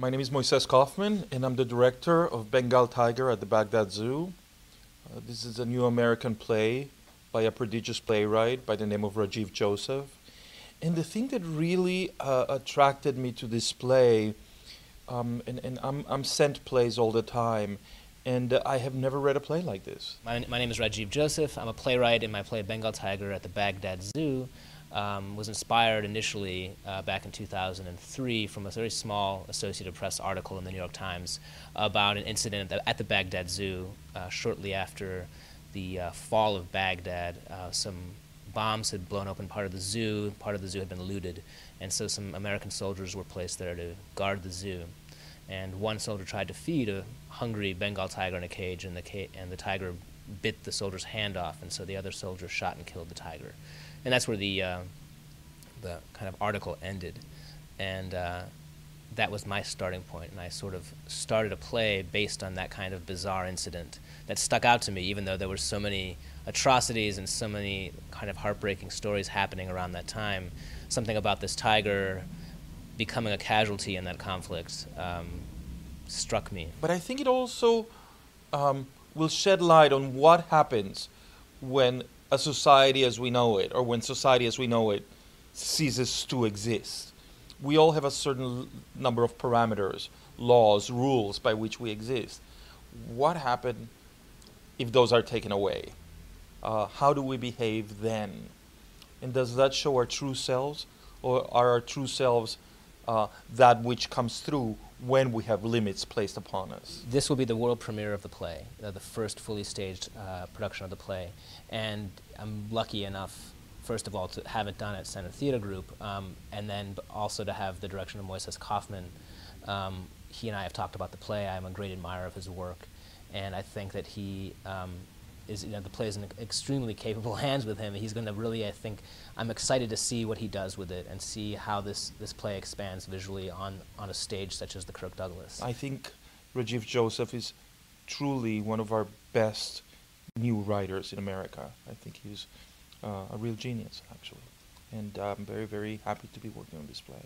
My name is Moises Kaufman, and I'm the director of Bengal Tiger at the Baghdad Zoo. Uh, this is a new American play by a prodigious playwright by the name of Rajiv Joseph. And the thing that really uh, attracted me to this play, um, and, and I'm, I'm sent plays all the time, and uh, I have never read a play like this. My, my name is Rajiv Joseph. I'm a playwright, and my play Bengal Tiger at the Baghdad Zoo um, was inspired initially uh, back in 2003 from a very small Associated Press article in the New York Times about an incident at the Baghdad Zoo uh, shortly after the uh, fall of Baghdad. Uh, some bombs had blown open part of the zoo, part of the zoo had been looted, and so some American soldiers were placed there to guard the zoo. And one soldier tried to feed a hungry Bengal tiger in a cage, and the, ca and the tiger bit the soldier's hand off, and so the other soldier shot and killed the tiger. And that's where the, uh, the kind of article ended. And uh, that was my starting point, and I sort of started a play based on that kind of bizarre incident that stuck out to me, even though there were so many atrocities and so many kind of heartbreaking stories happening around that time. Something about this tiger becoming a casualty in that conflict um, struck me. But I think it also um, will shed light on what happens when a society as we know it, or when society as we know it ceases to exist. We all have a certain number of parameters, laws, rules by which we exist. What happens if those are taken away? Uh, how do we behave then? And does that show our true selves, or are our true selves uh, that which comes through when we have limits placed upon us. This will be the world premiere of the play, uh, the first fully staged uh, production of the play. And I'm lucky enough, first of all, to have it done at Center Theater Group, um, and then also to have the direction of Moises Kaufman. Um, he and I have talked about the play. I'm a great admirer of his work, and I think that he um, is, you know, the play is in extremely capable hands with him. He's going to really, I think, I'm excited to see what he does with it and see how this, this play expands visually on, on a stage such as the Kirk Douglas. I think Rajiv Joseph is truly one of our best new writers in America. I think he's uh, a real genius, actually. And I'm very, very happy to be working on this play.